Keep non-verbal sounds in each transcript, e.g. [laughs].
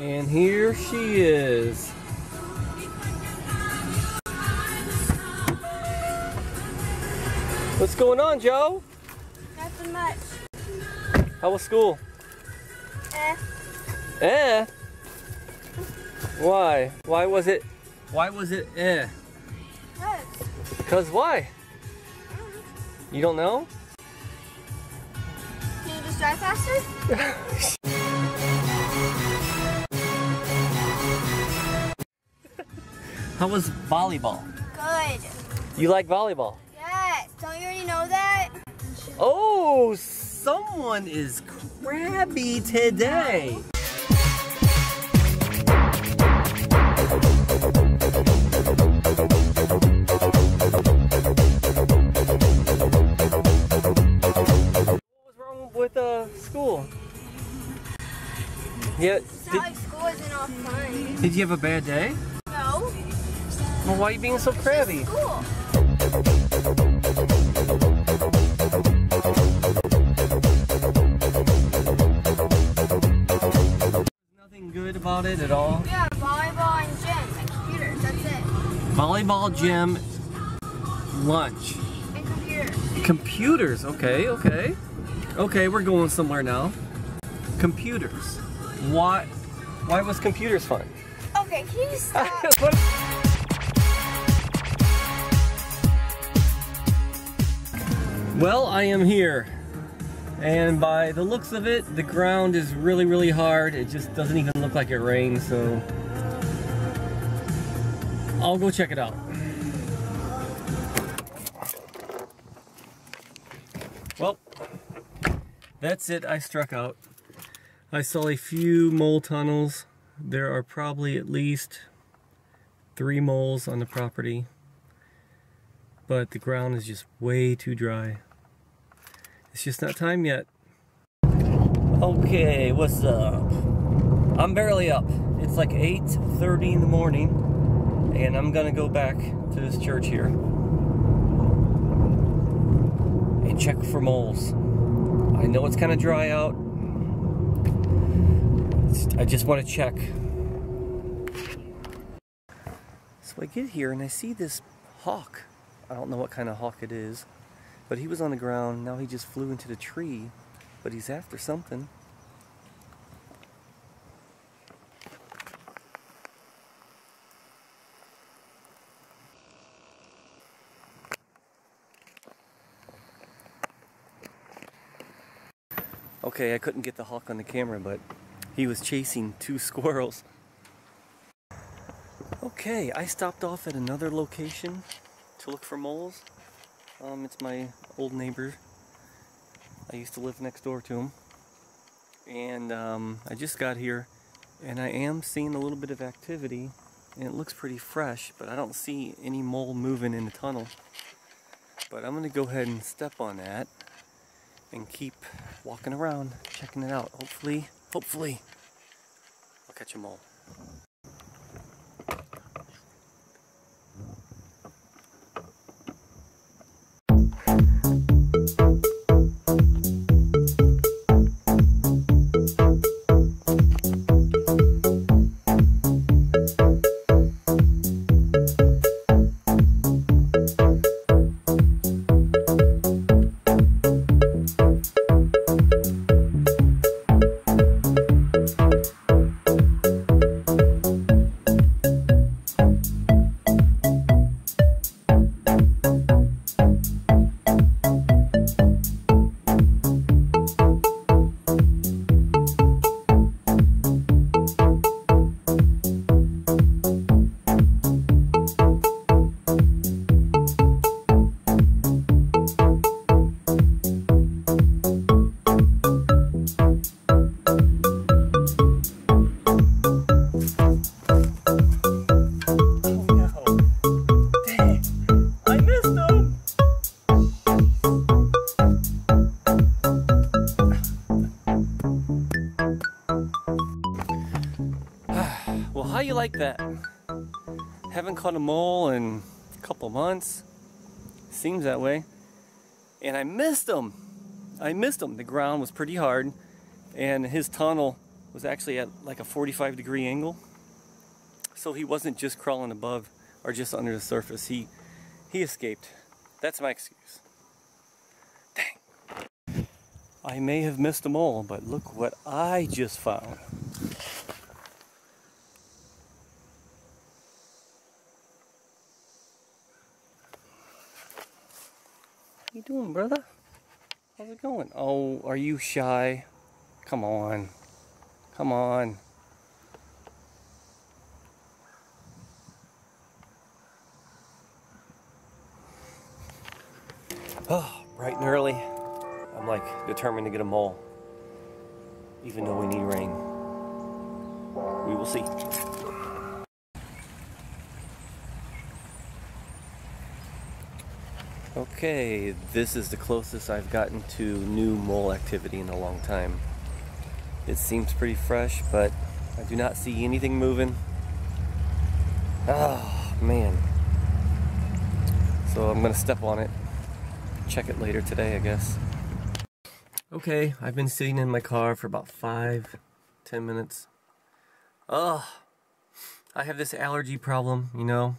And here she is. What's going on, Joe? Nothing much. How was school? Eh. Eh? Why? Why was it? Why was it eh? What? Cause why? You don't know? Can you just drive faster? [laughs] How was volleyball? Good. You like volleyball? Yes. Don't you already know that? Oh, someone is crabby today. What was wrong with uh, school? Yeah, did, like school isn't all fun. did you have a bad day? No. Well, why are you being so crabby? School. Nothing good about it at all. Yeah, volleyball and gym and computers. That's it. Volleyball gym, lunch. And computers. Computers, okay, okay. Okay, we're going somewhere now. Computers. Why why was computers fun? Okay, can you [laughs] stop? Well, I am here. And by the looks of it, the ground is really, really hard. It just doesn't even look like it rained, so I'll go check it out. Well, that's it. I struck out. I saw a few mole tunnels. There are probably at least three moles on the property, but the ground is just way too dry. It's just not time yet. Okay, what's up? I'm barely up. It's like 8:30 in the morning, and I'm gonna go back to this church here and check for moles. I know it's kind of dry out. I just want to check. So I get here and I see this hawk. I don't know what kind of hawk it is, but he was on the ground. Now he just flew into the tree, but he's after something. Okay, I couldn't get the hawk on the camera, but he was chasing two [laughs] squirrels. Okay, I stopped off at another location to look for moles. Um, it's my old neighbor. I used to live next door to him. And um, I just got here and I am seeing a little bit of activity and it looks pretty fresh, but I don't see any mole moving in the tunnel. But I'm gonna go ahead and step on that and keep walking around, checking it out. Hopefully, hopefully, I'll catch a mole. Couple months. Seems that way. And I missed him. I missed him. The ground was pretty hard and his tunnel was actually at like a 45 degree angle. So he wasn't just crawling above or just under the surface. He he escaped. That's my excuse. Dang. I may have missed them all, but look what I just found. You doing, brother? How's it going? Oh, are you shy? Come on. Come on. Oh, bright and early. I'm like determined to get a mole. Even though we need rain. We will see. Okay, this is the closest I've gotten to new mole activity in a long time. It seems pretty fresh, but I do not see anything moving. Oh, man. So I'm gonna step on it. Check it later today, I guess. Okay, I've been sitting in my car for about five, ten minutes. Oh, I have this allergy problem, you know.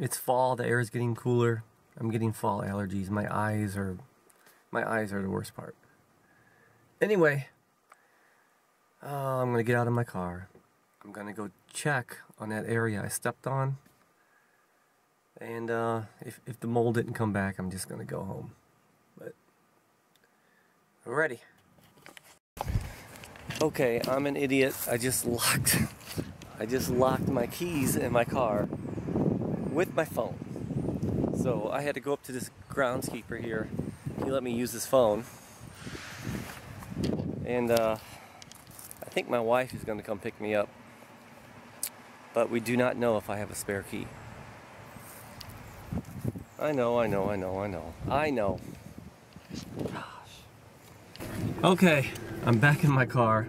It's fall, the air is getting cooler. I'm getting fall allergies. My eyes are my eyes are the worst part. Anyway, uh, I'm gonna get out of my car. I'm gonna go check on that area I stepped on. And uh, if, if the mole didn't come back, I'm just gonna go home. But we're ready. Okay, I'm an idiot. I just locked [laughs] I just locked my keys in my car with my phone. So I had to go up to this groundskeeper here. He let me use his phone. And uh, I think my wife is going to come pick me up. But we do not know if I have a spare key. I know, I know, I know, I know. I know. Gosh. Okay, I'm back in my car.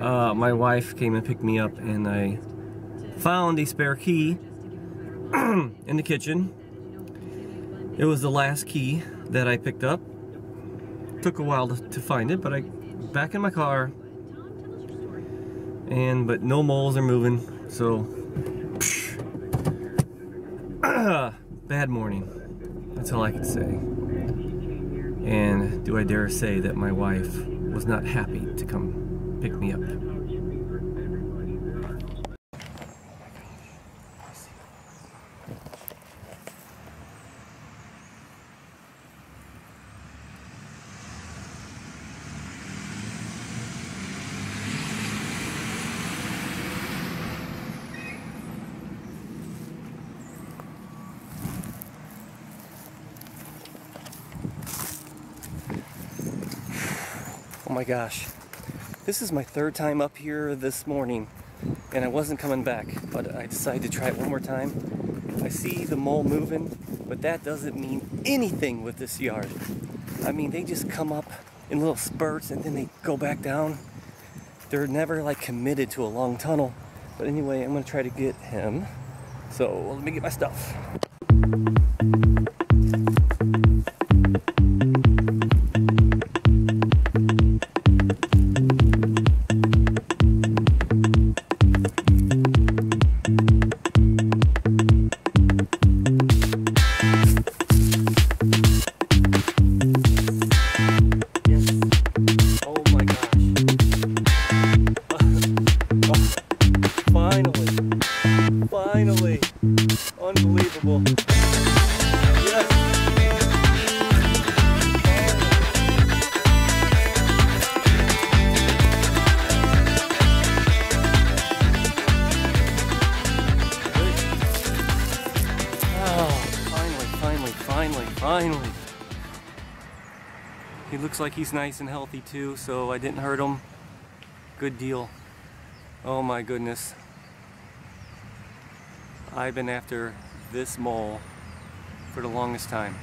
Uh, my wife came and picked me up and I found a spare key [clears throat] in the kitchen. It was the last key that I picked up. Took a while to, to find it, but I back in my car. And but no moles are moving, so [clears throat] bad morning. That's all I can say. And do I dare say that my wife was not happy to come pick me up? Oh my gosh. This is my third time up here this morning and I wasn't coming back, but I decided to try it one more time. I see the mole moving, but that doesn't mean anything with this yard. I mean, they just come up in little spurts and then they go back down. They're never like committed to a long tunnel. But anyway, I'm gonna try to get him. So let me get my stuff. Finally, finally. He looks like he's nice and healthy too, so I didn't hurt him. Good deal. Oh my goodness. I've been after this mole for the longest time.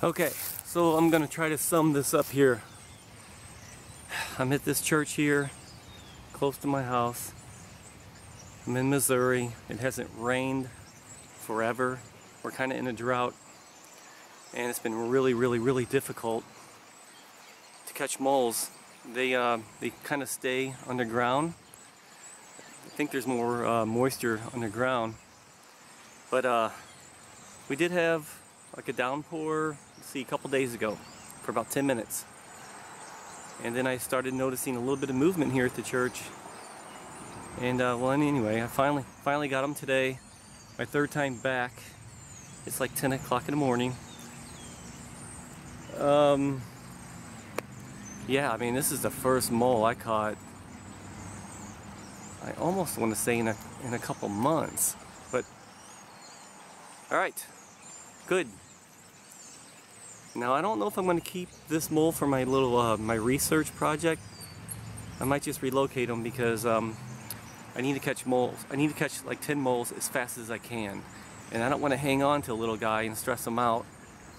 Okay, so I'm gonna try to sum this up here. I'm at this church here, close to my house. I'm in Missouri. It hasn't rained forever. We're kind of in a drought and it's been really, really, really difficult to catch moles. They uh, they kind of stay underground. I think there's more uh, moisture underground. But uh, we did have like a downpour, see, a couple days ago for about 10 minutes. And then I started noticing a little bit of movement here at the church. And uh, well, anyway, I finally finally got them today. My third time back. It's like 10 o'clock in the morning. Um, yeah, I mean, this is the first mole I caught. I almost want to say in a, in a couple months, but all right, good. Now I don't know if I'm going to keep this mole for my little uh, my research project. I might just relocate them because um, I need to catch moles. I need to catch like 10 moles as fast as I can. And I don't want to hang on to a little guy and stress him out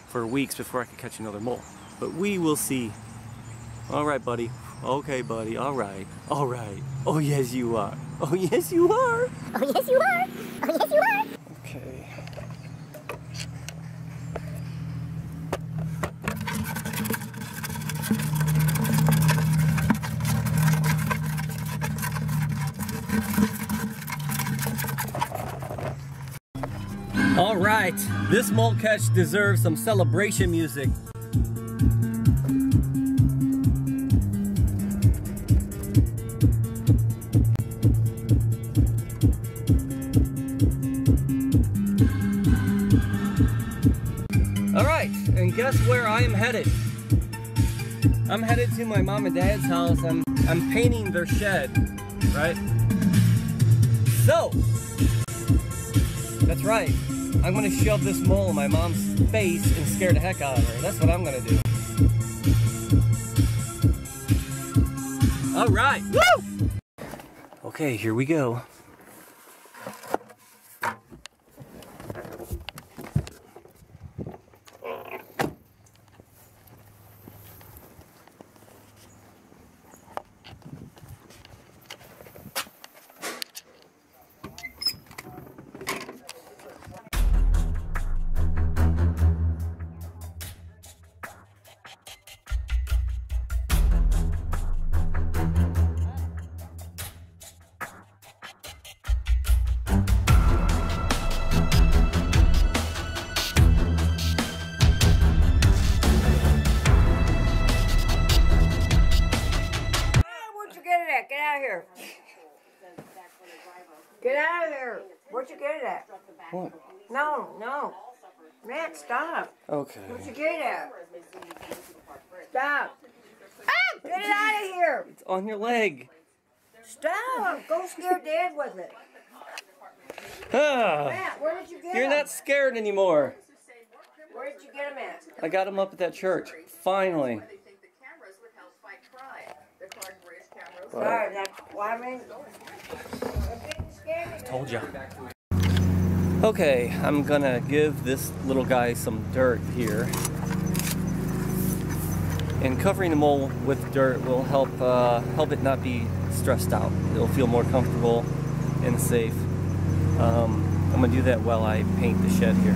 for weeks before I can catch another mole. But we will see. All right, buddy. Okay, buddy. All right. All right. Oh, yes, you are. Oh, [laughs] yes, you are. Oh, yes, you are. Oh, yes, you are. All right, this mole catch deserves some celebration music. All right, and guess where I am headed? I'm headed to my mom and dad's house. I'm I'm painting their shed, right? So, that's right. I'm gonna shove this mole in my mom's face and scare the heck out of her. That's what I'm gonna do. All right. Woo! Okay, here we go. You get it at? What? No, no. Matt, stop. Okay. Where'd you get it at? Stop. Ah, get it out of here. It's on your leg. Stop. Go scare Dad with it. Ah, Matt, where did you get you're him? not scared anymore. Where did you get him at? I got him up at that church. Finally. They think the cameras would help fight crime. The Clark Bridge cameras. Sorry, that's why I mean. It didn't scare me. Told ya. Okay, I'm gonna give this little guy some dirt here. And covering the mole with dirt will help uh, help it not be stressed out. It'll feel more comfortable and safe. Um, I'm gonna do that while I paint the shed here.